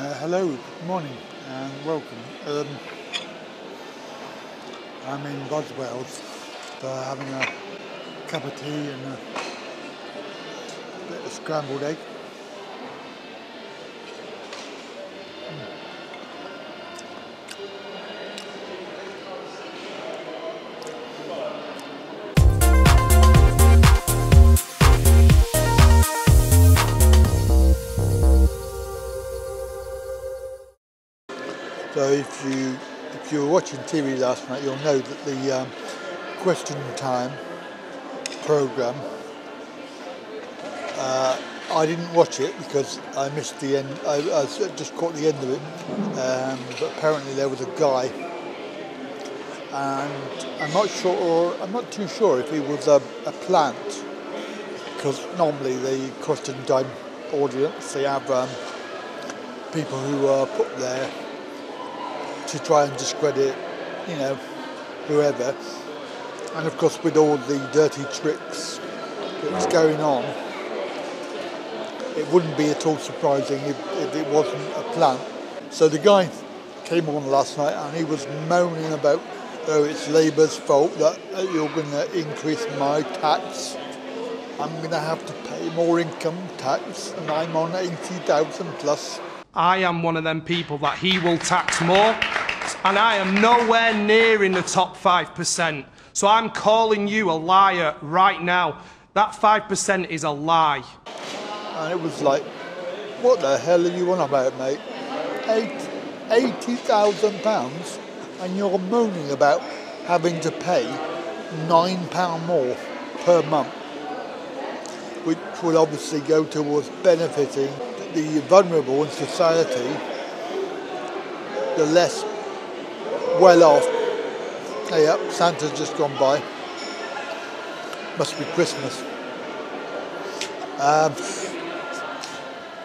Uh, hello, good morning and welcome. Um, I'm in Boswells for having a cup of tea and a bit of scrambled egg. So if you if you were watching TV last night, you'll know that the um, question time program. Uh, I didn't watch it because I missed the end. I, I just caught the end of it. Um, but apparently there was a guy, and I'm not sure. Or I'm not too sure if he was a, a plant, because normally the question time audience they have um, people who are put there to try and discredit, you know, whoever. And of course, with all the dirty tricks that's going on, it wouldn't be at all surprising if, if it wasn't a plant. So the guy came on last night and he was moaning about, oh, it's Labour's fault that you're going to increase my tax. I'm going to have to pay more income tax and I'm on 80,000 plus. I am one of them people that he will tax more, and I am nowhere near in the top 5%. So I'm calling you a liar right now. That 5% is a lie. And it was like, what the hell are you on about, mate? Eight, 80,000 pounds and you're moaning about having to pay nine pound more per month, which will obviously go towards benefiting the vulnerable in society, the less well off. Hey up, Santa's just gone by. Must be Christmas. Um,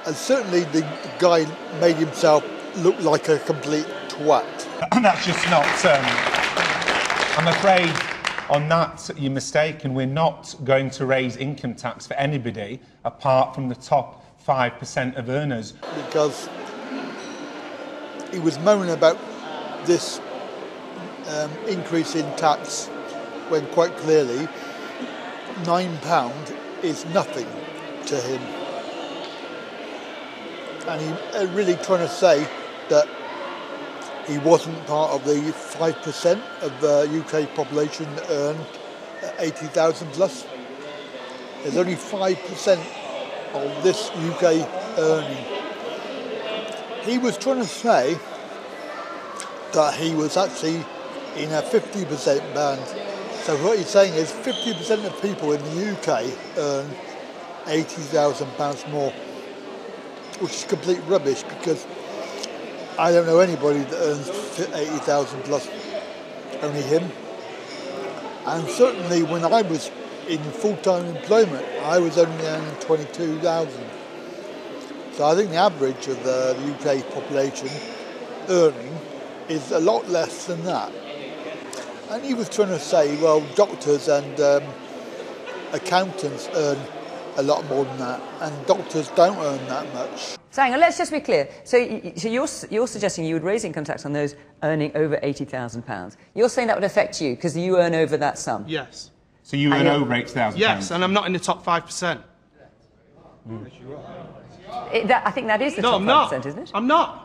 and certainly the, the guy made himself look like a complete twat. And that's just not. Um, I'm afraid on that you're mistaken. We're not going to raise income tax for anybody apart from the top 5% of earners. Because he was moaning about this um, increase in tax when quite clearly £9 is nothing to him. And he uh, really trying to say that he wasn't part of the 5% of the UK population that earn 80,000 plus. There's only 5% of this UK earning. He was trying to say that he was actually in a 50% band. So what he's saying is 50% of people in the UK earn £80,000 more, which is complete rubbish because I don't know anybody that earns 80,000 plus, only him. And certainly when I was in full-time employment, I was only earning 22,000. So I think the average of the, the UK population earning is a lot less than that. And he was trying to say, well, doctors and um, accountants earn a lot more than that, and doctors don't earn that much. So hang on, let's just be clear. So, so you're, you're suggesting you would raise income tax on those earning over £80,000. You're saying that would affect you because you earn over that sum? Yes. So you earn over £8,000? Yes, and I'm not in the top 5%. It, that, I think that is the No, top I'm 5%, isn't it? I'm not.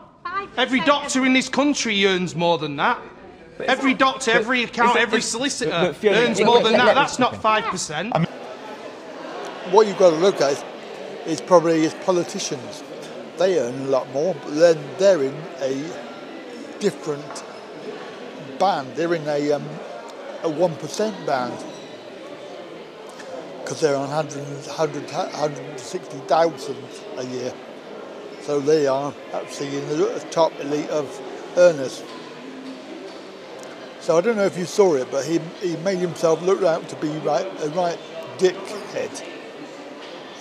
Every doctor in this country earns more than that. Every doctor, every account, it- every but- solicitor but Fiona, earns wait, more wait, than let- that. let me- That's not 5%. What you've got to look at is, is probably is politicians. They earn a lot more, but then they're in a different band. They're in a um, a one percent band because they're on 100, 100, 160,000 a year. So they are actually in the top elite of earners. So I don't know if you saw it, but he, he made himself look out to be right, a right dickhead.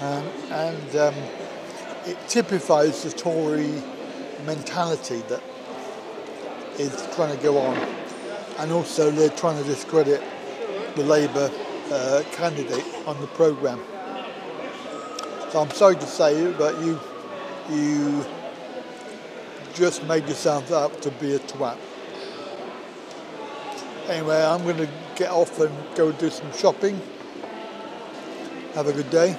Um, and um, it typifies the Tory mentality that is trying to go on. And also they're trying to discredit the Labour uh, candidate on the programme. So I'm sorry to say, it, but you, you just made yourself out to be a twat. Anyway, I'm going to get off and go do some shopping. Have a good day.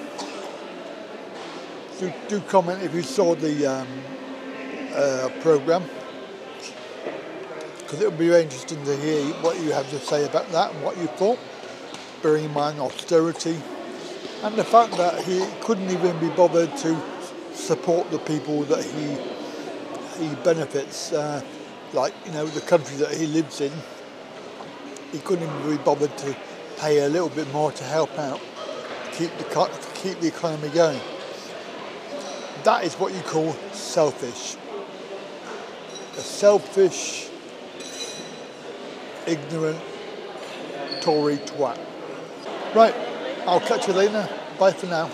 Do, do comment if you saw the um, uh, program because it would be very interesting to hear what you have to say about that and what you thought, bearing in mind austerity and the fact that he couldn't even be bothered to support the people that he he benefits, uh, like you know the country that he lives in. He couldn't even be bothered to pay a little bit more to help out, keep the cut, keep the economy going. That is what you call selfish. A selfish, ignorant Tory twat. Right, I'll catch you later. Bye for now.